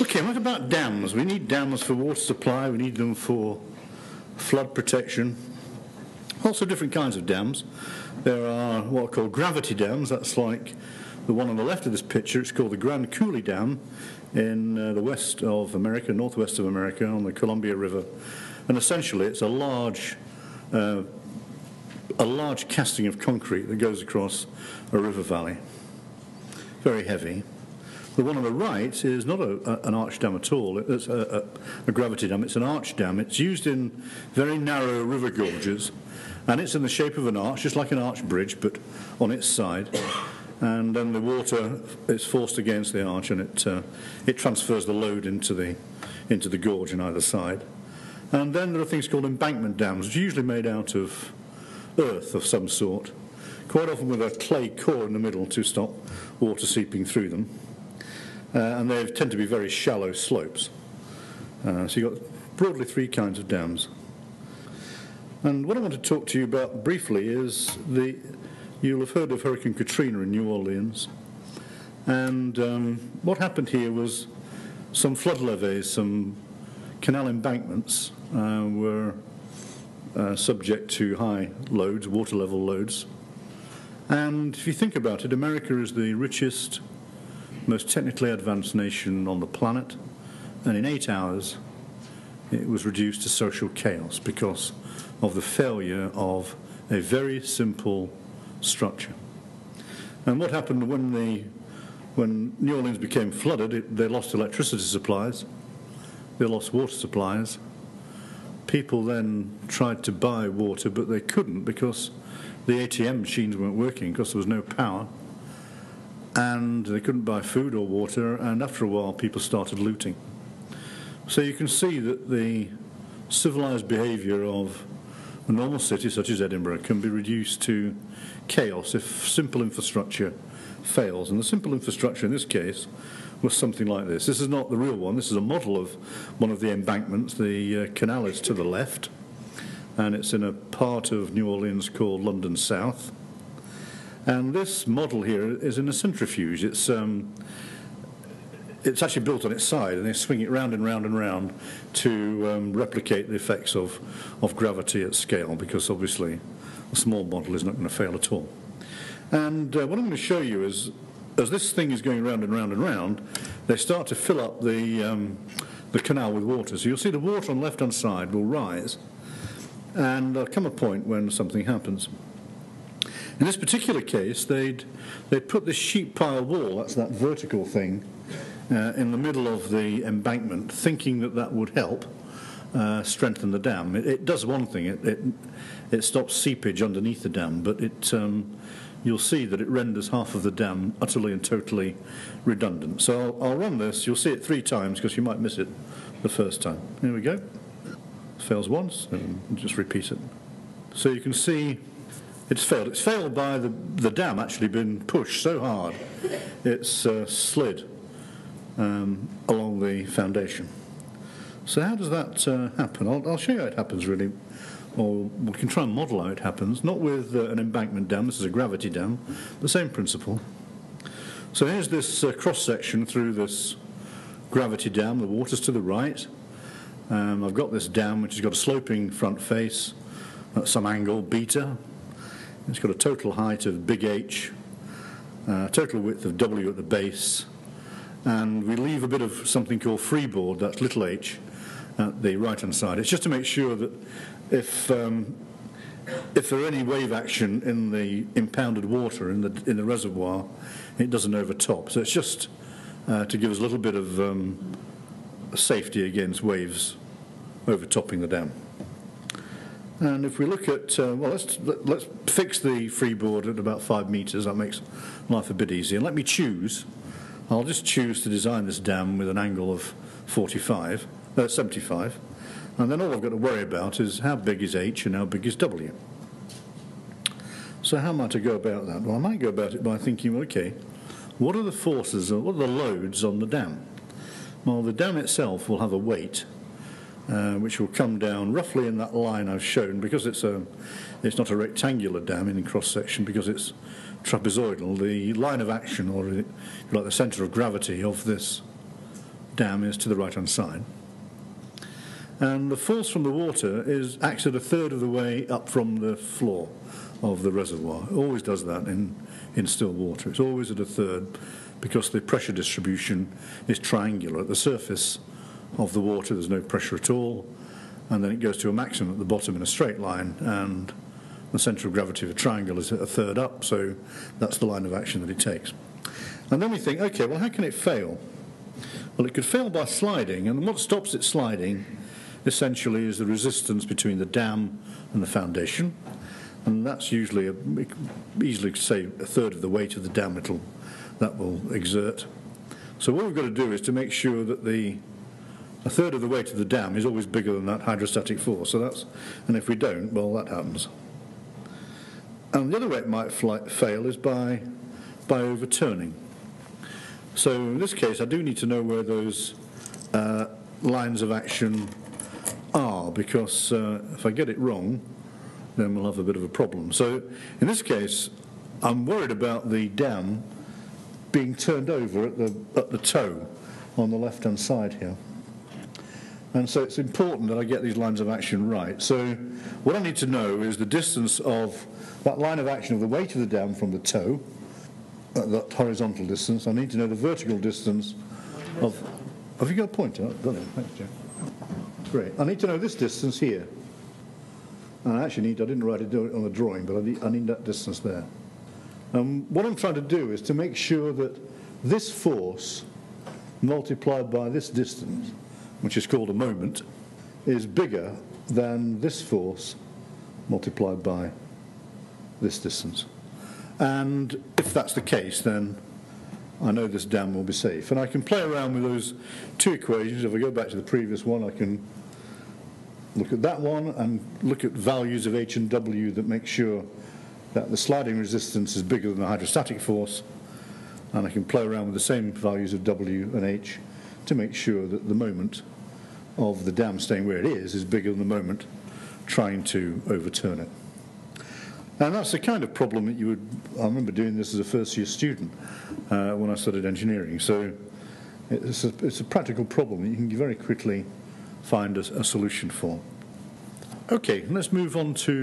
Okay, what about dams? We need dams for water supply, we need them for flood protection, also different kinds of dams. There are what are called gravity dams, that's like the one on the left of this picture, it's called the Grand Coulee Dam in uh, the west of America, northwest of America, on the Columbia River. And essentially, it's a large, uh, a large casting of concrete that goes across a river valley. Very heavy. The one on the right is not a, a, an arch dam at all. It's a, a, gravity dam. It's an arch dam. It's used in very narrow river gorges, and it's in the shape of an arch, just like an arch bridge, but on its side. And then the water is forced against the arch, and it uh, it transfers the load into the into the gorge on either side. And then there are things called embankment dams, which are usually made out of earth of some sort, quite often with a clay core in the middle to stop water seeping through them and they tend to be very shallow slopes. Uh, so you've got broadly three kinds of dams. And what I want to talk to you about briefly is the, you'll have heard of Hurricane Katrina in New Orleans. And um, what happened here was some flood levees, some canal embankments uh, were uh, subject to high loads, water level loads. And if you think about it, America is the richest most technically advanced nation on the planet, and in eight hours it was reduced to social chaos because of the failure of a very simple structure. And what happened when, the, when New Orleans became flooded, it, they lost electricity supplies, they lost water supplies. People then tried to buy water, but they couldn't because the ATM machines weren't working because there was no power and they couldn't buy food or water, and after a while, people started looting. So you can see that the civilized behavior of a normal city such as Edinburgh can be reduced to chaos if simple infrastructure fails. And the simple infrastructure in this case was something like this. This is not the real one, this is a model of one of the embankments. The uh, canal is to the left, and it's in a part of New Orleans called London South. And this model here is in a centrifuge. It's, um, it's actually built on its side, and they swing it round and round and round to um, replicate the effects of, of gravity at scale, because obviously a small model is not going to fail at all. And uh, what I'm going to show you is, as this thing is going round and round and round, they start to fill up the, um, the canal with water. So you'll see the water on the left-hand side will rise, and there'll come a point when something happens. In this particular case, they'd, they'd put this sheet pile wall, that's that vertical thing, uh, in the middle of the embankment, thinking that that would help uh, strengthen the dam. It, it, does one thing, it, it, it, stops seepage underneath the dam, but it, um, you'll see that it renders half of the dam utterly and totally redundant. So I'll, I'll run this, you'll see it three times because you might miss it the first time. Here we go. Fails once, and just repeat it. So you can see it's failed. It's failed by the, the dam actually being pushed so hard it's uh, slid um, along the foundation. So how does that uh, happen? I'll, I'll, show you how it happens really, or we can try and model how it happens, not with uh, an embankment dam, this is a gravity dam, the same principle. So here's this uh, cross-section through this gravity dam, the water's to the right. Um, I've got this dam which has got a sloping front face at some angle, beta, it's got a total height of big H, uh, total width of W at the base, and we leave a bit of something called freeboard, that's little h, at the right-hand side. It's just to make sure that if um, if there are any wave action in the impounded water in the in the reservoir, it doesn't overtop. So it's just uh, to give us a little bit of um, safety against waves overtopping the dam. And if we look at, uh, well, let's, let's fix the freeboard at about five metres. That makes life a bit easier. And let me choose. I'll just choose to design this dam with an angle of 45, uh, 75. And then all I've got to worry about is how big is H and how big is W. So how might I go about that? Well, I might go about it by thinking, okay, what are the forces, or what are the loads on the dam? Well, the dam itself will have a weight uh, which will come down roughly in that line I've shown because it's a it's not a rectangular dam in cross section because it's trapezoidal the line of action or like the center of gravity of this dam is to the right-hand side. And the force from the water is acts at a third of the way up from the floor of the reservoir. It always does that in, in still water. It's always at a third because the pressure distribution is triangular. At the surface of the water, there's no pressure at all, and then it goes to a maximum at the bottom in a straight line, and the centre of gravity of a triangle is a third up, so that's the line of action that it takes. And then we think, okay, well, how can it fail? Well, it could fail by sliding, and what stops it sliding essentially is the resistance between the dam and the foundation, and that's usually a, easily say a third of the weight of the dam it'll, that will exert. So what we've got to do is to make sure that the a third of the weight of the dam is always bigger than that hydrostatic force. So that's, and if we don't, well, that happens. And the other way it might fail is by, by overturning. So in this case, I do need to know where those uh, lines of action are, because uh, if I get it wrong, then we'll have a bit of a problem. So in this case, I'm worried about the dam being turned over at the, at the toe on the left-hand side here. And so it's important that I get these lines of action right. So what I need to know is the distance of that line of action of the weight of the dam from the toe, uh, that horizontal distance. I need to know the vertical distance of... Have you got a pointer? Brilliant. Thanks, Jeff. Great. I need to know this distance here. And I actually need, I didn't write it on the drawing, but I need, I need that distance there. Um, what I'm trying to do is to make sure that this force multiplied by this distance which is called a moment, is bigger than this force multiplied by this distance. And if that's the case, then I know this dam will be safe. And I can play around with those two equations. If I go back to the previous one, I can look at that one and look at values of H and W that make sure that the sliding resistance is bigger than the hydrostatic force. And I can play around with the same values of W and H to make sure that the moment of the dam staying where it is is bigger than the moment trying to overturn it. And that's the kind of problem that you would, I remember doing this as a first year student uh, when I studied engineering. So it's a, it's a practical problem that you can very quickly find a, a solution for. Okay, let's move on to